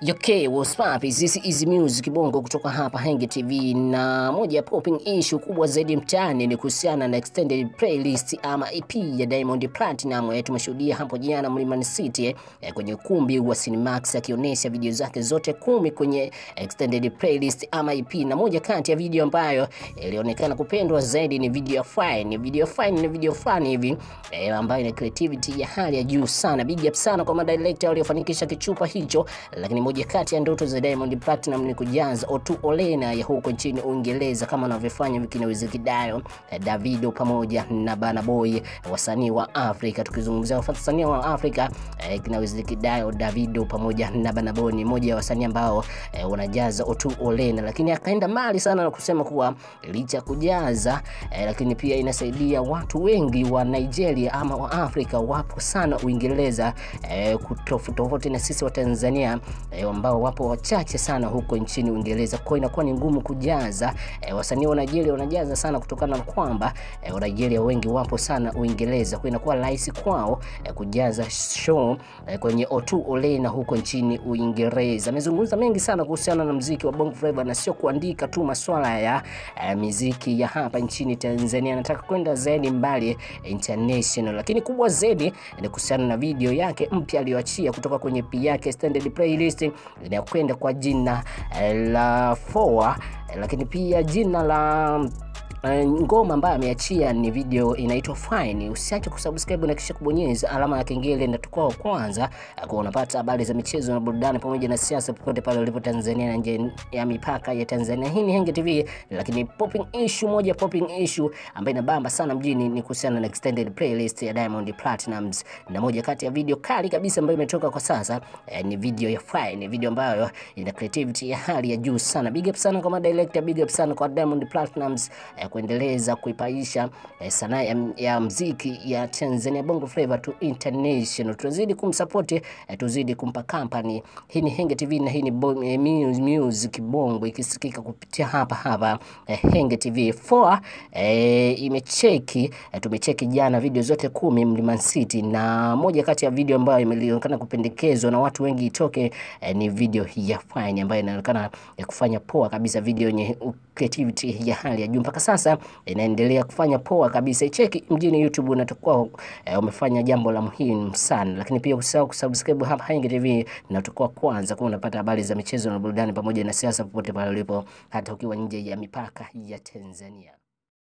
Okay, what's up? This is music bongo kutoka hapa Henge TV, na moja ya popping issue kubwa zaidi mtaani ni kuhusiana na extended playlist ama EP ya Diamond Platinum. Eh, tumeshuhudia hapo jana Mlimani City eh, kwenye ukumbi wa Cinemax akionyesha video zake zote kumi kwenye extended playlist ama EP, na moja kati ya video ambayo ilionekana kupendwa zaidi ni video ya Fine. Video Fine ni video fulani hivi eh, ambayo ina creativity ya hali ya juu sana. Big up sana kwa madirector waliofanikisha kichupa hicho, lakini moja kati ya ndoto za Diamond Platinum ni kujaza O2 Arena ya huko nchini Uingereza kama anavyofanya Vikina Wizkidayo, Davido pamoja na Burna Boy, wasanii wa Afrika. Tukizungumzia wasanii wa Afrika eh, kina Wizkidayo, Davido pamoja na Burna Boy ni moja ya wasanii ambao eh, wanajaza O2 Arena, lakini akaenda mbali sana na kusema kuwa licha kujaza eh, lakini pia inasaidia watu wengi wa Nigeria ama wa Afrika wapo sana Uingereza eh, tofauti na sisi wa Tanzania eh, ambao wapo wachache sana huko nchini Uingereza, kwa inakuwa ni ngumu kujaza. E, wasanii wa Nigeria wanajaza sana kutokana na kwamba e, wa Nigeria wengi wapo sana Uingereza, kwa inakuwa rahisi kwao e, kujaza show e, kwenye O2 Arena huko nchini Uingereza. Amezungumza mengi sana kuhusiana na mziki wa Bongo Flava na sio kuandika tu masuala ya e, miziki ya hapa nchini Tanzania, anataka kwenda zaidi mbali international, lakini kubwa zaidi ni kuhusiana na video yake mpya aliyoachia kutoka kwenye EP yake standard Playlist inayokwenda kwa jina eh, la Foa eh, lakini pia jina la Uh, ngoma ambayo ameachia ni video inaitwa Fine. Usiache kusubscribe na kisha kubonyeza alama ya kengele na tukao kwanza kwa unapata habari za michezo na burudani pamoja na siasa popote pale ulipo Tanzania na nje ya mipaka ya Tanzania. Hii ni Henge TV, lakini popping issue moja, popping issue ambayo inabamba sana mjini ni kuhusiana na extended playlist ya Diamond Platnumz, na moja kati ya video kali kabisa ambayo imetoka kwa sasa eh, ni video ya Fine, video ambayo ina creativity ya hali ya juu sana. Big up sana kwa director, big up sana kwa Diamond Platnumz eh, kuendeleza kuipaisha eh, sanaa ya, ya mziki ya Tanzania Bongo Flava to international. Tuzidi kumsupport eh, tuzidi kumpa company. Hii ni Henge TV na hii ni bo, eh, music bongo ikisikika kupitia hapa hapa eh, Henge TV 4 eh, imecheki eh, tumecheki jana video zote kumi Mlimani City, na moja kati ya video ambayo imeonekana kupendekezwa na watu wengi itoke eh, ni video ya Fine ambayo inaonekana eh, kufanya poa kabisa, video yenye creativity ya hali ya juu mpaka sasa inaendelea kufanya poa kabisa. Cheki mjini YouTube unatakuwa eh, umefanya jambo la muhimu sana, lakini pia usisahau kusubscribe hapa Hangi TV na utakuwa kwanza kuwa unapata habari za michezo na burudani pamoja na siasa popote pale ulipo, hata ukiwa nje ya mipaka ya Tanzania.